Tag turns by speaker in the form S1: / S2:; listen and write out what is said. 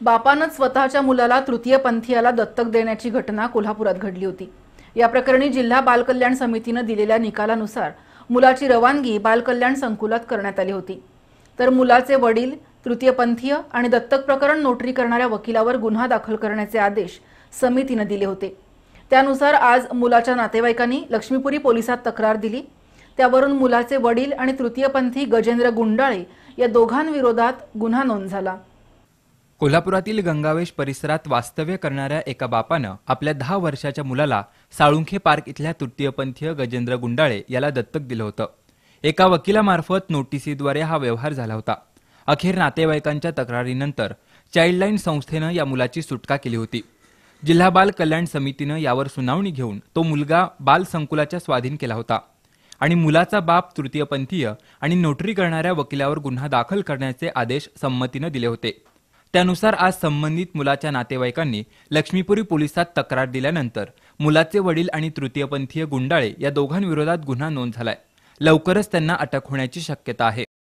S1: बापानंच स्वतःच्या मुलाला तृतीयपंथीयाला दत्तक देण्याची घटना कोल्हापुरात घडली होती. या प्रकरणी जिल्हा बालकल्याण समितीनं दिलेल्या निकालानुसार मुलाची रवानगी बालकल्याण संकुलात करण्यात आली होती. तर मुलाचे वडील तृतीयपंथीय आणि दत्तक प्रकरण नोटरी करणाऱ्या वकिलावर गुन्हा दाखल करण्याचे आदेश समितीनं दिले होते. त्यानुसार आज मुलाच्या नातेवाईकांनी लक्ष्मीपुरी पोलिसात तक्रार दिली. त्यावरून मुलाचे वडील आणि तृतीयपंथी गजेंद्र गुंडाळे या दोघांविरोधात गुन्हा नोंद झाला.
S2: कोल्हापुरातील गंगावेश परिसरात वास्तव्य करणाऱ्या एका बापानं आपल्या दहा वर्षाच्या मुलाला साळुंखे पार्क इथल्या तृतीयपंथीय गजेंद्र गुंडाळे याला दत्तक दिलं होतं. एका वकिलामार्फत नोटिसीद्वारे हा व्यवहार झाला होता. अखेर नातेवाईकांच्या तक्रारीनंतर चाइल्डलाईन संस्थेनं या मुलाची सुटका केली होती. जिल्हा बाल कल्याण समितीनं यावर सुनावणी घेऊन तो मुलगा बाल संकुलाच्या स्वाधीन केला होता. आणि मुलाचा बाप तृतीयपंथीय आणि नोटरी करणाऱ्या वकिलावर गुन्हा दाखल करण्याचे आदेश संमतीनं दिले होते. त्यानुसार आज संबंधित मुलाच्या नातेवाईकांनी लक्ष्मीपुरी पोलिसात तक्रार दिल्यानंतर मुलाचे वडील आणि तृतीयपंथीय गुंडाळे या दोघांविरोधात गुन्हा नोंद झालाय. लवकरच त्यांना अटक होण्याची शक्यता आहे.